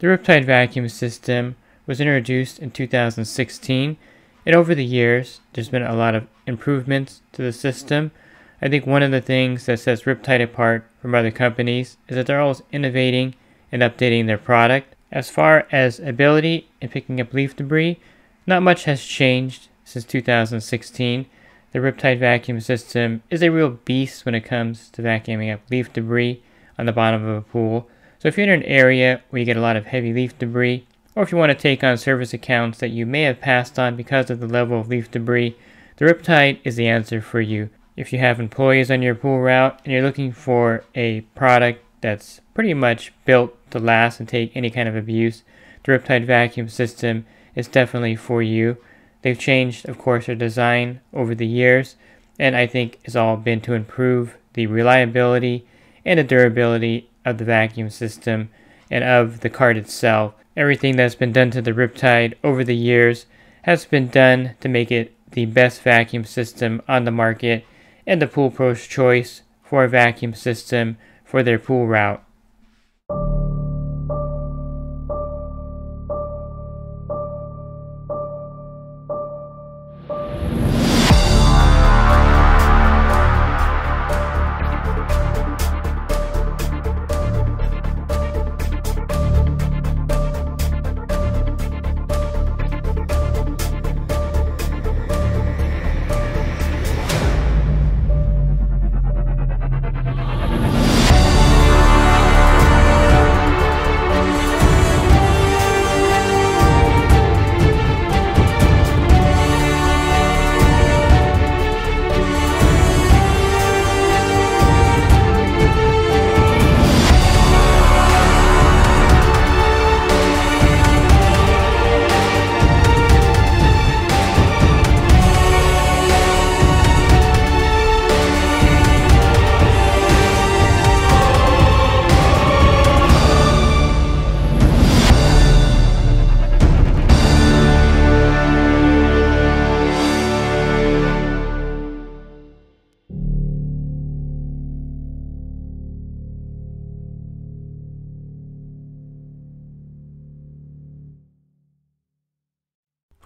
The Riptide vacuum system was introduced in 2016, and over the years, there's been a lot of improvements to the system. I think one of the things that sets Riptide apart from other companies is that they're always innovating and updating their product. As far as ability in picking up leaf debris, not much has changed since 2016. The Riptide vacuum system is a real beast when it comes to vacuuming up leaf debris on the bottom of a pool. So if you're in an area where you get a lot of heavy leaf debris, or if you want to take on service accounts that you may have passed on because of the level of leaf debris, the Riptide is the answer for you. If you have employees on your pool route and you're looking for a product that's pretty much built to last and take any kind of abuse, the Riptide vacuum system is definitely for you. They've changed, of course, their design over the years, and I think it's all been to improve the reliability and the durability of the vacuum system and of the cart itself. Everything that's been done to the Riptide over the years has been done to make it the best vacuum system on the market and the pool pro's choice for a vacuum system for their pool route.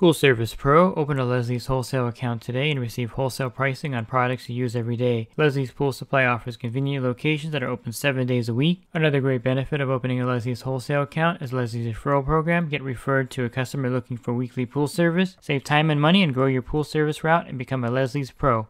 Pool Service Pro. Open a Leslie's wholesale account today and receive wholesale pricing on products you use every day. Leslie's Pool Supply offers convenient locations that are open seven days a week. Another great benefit of opening a Leslie's wholesale account is Leslie's referral program. Get referred to a customer looking for weekly pool service. Save time and money and grow your pool service route and become a Leslie's Pro.